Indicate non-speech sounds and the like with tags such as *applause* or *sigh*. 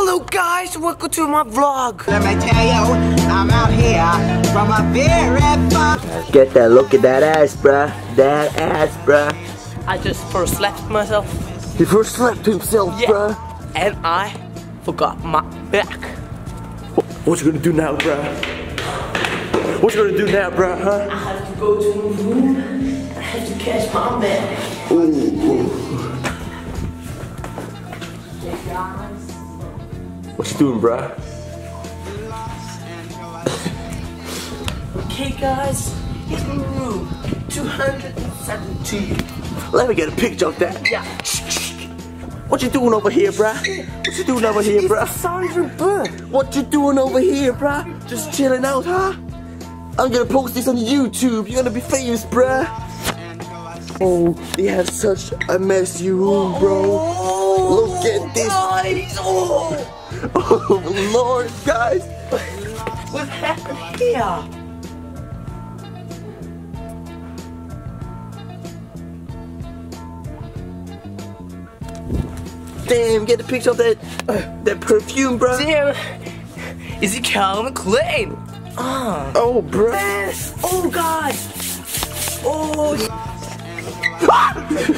Hello guys, welcome to my vlog. Let me tell you, I'm out here from a very far. Get that look at that ass, bruh. That ass, bruh. I just first slept myself. He first slept himself, Yeah. bruh. And I forgot my back. What you gonna do now, bruh? What you gonna do now, bruh, huh? I have to go to my room. I have to catch my bag. What you doing, bruh? Okay guys, room. 270. Let me get a picture of that. Yeah. What you doing over here, bruh? What you doing over here, bruh? Sandra Bird. What you doing over here, bruh? Just chilling out, huh? I'm gonna post this on YouTube. You're gonna be famous, bruh. Oh, they have such a messy room, bro. Look at this. Guys, oh, Oh, Lord, guys. what happened here? Damn, get a picture of that that perfume, bro. Damn, is it Calvin Klein? Ah. Oh, bro. Yes. Oh God. Oh. *laughs*